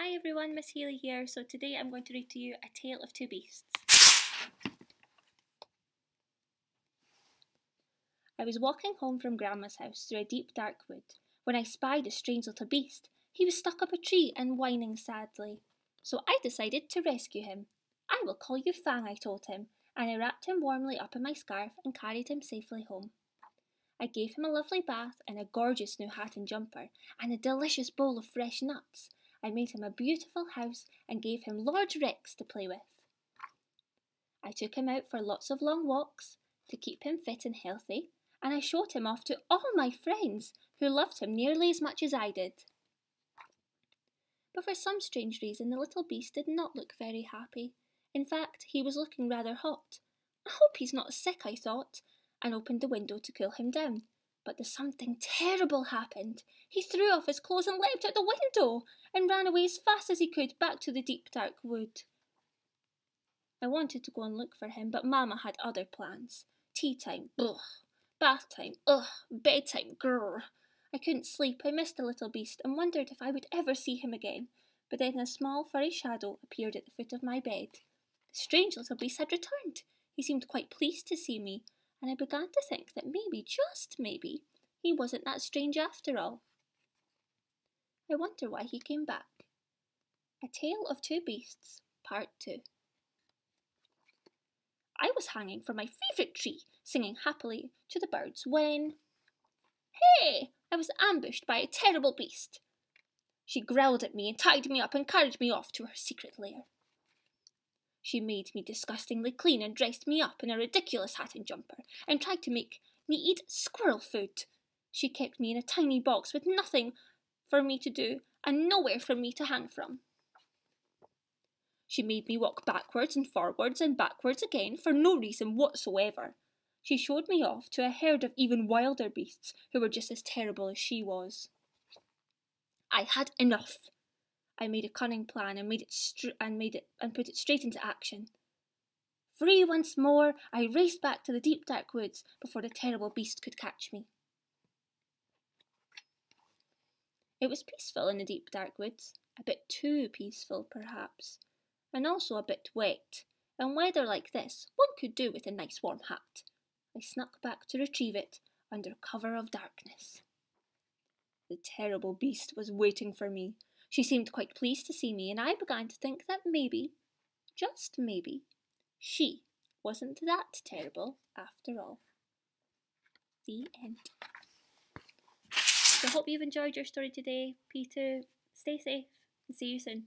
Hi everyone, Miss Healy here. So today I'm going to read to you A Tale of Two Beasts. I was walking home from Grandma's house through a deep dark wood when I spied a strange little beast. He was stuck up a tree and whining sadly. So I decided to rescue him. I will call you Fang, I told him, and I wrapped him warmly up in my scarf and carried him safely home. I gave him a lovely bath and a gorgeous new hat and jumper, and a delicious bowl of fresh nuts. I made him a beautiful house and gave him Lord Rex to play with. I took him out for lots of long walks to keep him fit and healthy, and I showed him off to all my friends who loved him nearly as much as I did. But for some strange reason, the little beast did not look very happy. In fact, he was looking rather hot. I hope he's not sick, I thought, and opened the window to cool him down. But something terrible happened. He threw off his clothes and leapt out the window and ran away as fast as he could back to the deep dark wood. I wanted to go and look for him, but Mamma had other plans. Tea time, ugh. Bath time, ugh. Bedtime, grrr. I couldn't sleep. I missed the little beast and wondered if I would ever see him again. But then a small furry shadow appeared at the foot of my bed. The strange little beast had returned. He seemed quite pleased to see me, and I began to think that maybe, just maybe, he wasn't that strange after all. I wonder why he came back. A Tale of Two Beasts, Part 2. I was hanging from my favourite tree, singing happily to the birds, when. Hey! I was ambushed by a terrible beast. She growled at me and tied me up and carried me off to her secret lair. She made me disgustingly clean and dressed me up in a ridiculous hat and jumper and tried to make me eat squirrel food. She kept me in a tiny box with nothing for me to do and nowhere for me to hang from. She made me walk backwards and forwards and backwards again for no reason whatsoever. She showed me off to a herd of even wilder beasts who were just as terrible as she was. I had enough. I made a cunning plan and made it str- and made it and put it straight into action. Free once more, I raced back to the deep dark woods before the terrible beast could catch me. It was peaceful in the deep dark woods, a bit too peaceful perhaps, and also a bit wet, and weather like this one could do with a nice warm hat. I snuck back to retrieve it under cover of darkness. The terrible beast was waiting for me, she seemed quite pleased to see me, and I began to think that maybe, just maybe, she wasn't that terrible after all. The end. So I hope you've enjoyed your story today. P2, stay safe and see you soon.